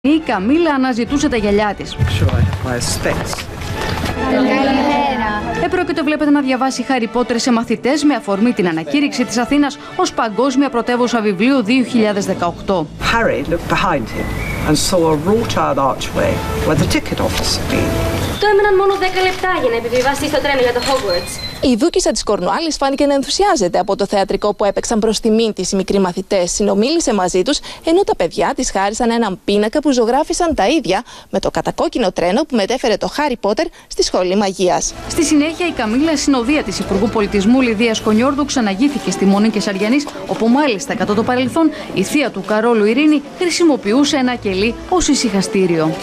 Η Καμίλα αναζητούσε τα γυαλιά της. Καλημέρα. Επρόκειτο βλέπετε να διαβάσει Χάρι Πότερ σε μαθητές με αφορμή την ανακήρυξη της Αθήνας ως παγκόσμια πρωτεύουσα βιβλίου 2018. Harry looked behind him and saw a wrought iron archway where the ticket office had been. Το έμεναν μόνο 10 λεπτά για να επιβιβαστεί στο τρένο για το Hogwarts. Η δούκισα της Κορνουάλης φάνηκε να ενθουσιάζεται από το θεατρικό που έπαιξαν προς τιμήν τη οι μικροί μαθητές. Συνομίλησε μαζί τους, ενώ τα παιδιά της χάρισαν έναν πίνακα που ζωγράφισαν τα ίδια με το κατακόκκινο τρένο που μετέφερε το Χάρι Πότερ στη σχολή μαγείας. Στη συνέχεια, η Καμίλα, συνοδεία της Υπουργού Πολιτισμού Λιδίας Κονιόρδου, ξαναγήθηκε στη Μονή Κεσαριανή, όπου μάλιστα κατά το παρελθόν η θεία του Καρόλου Ειρήνη χρησιμοποιούσε ένα κελί ως ησυχαστήριο.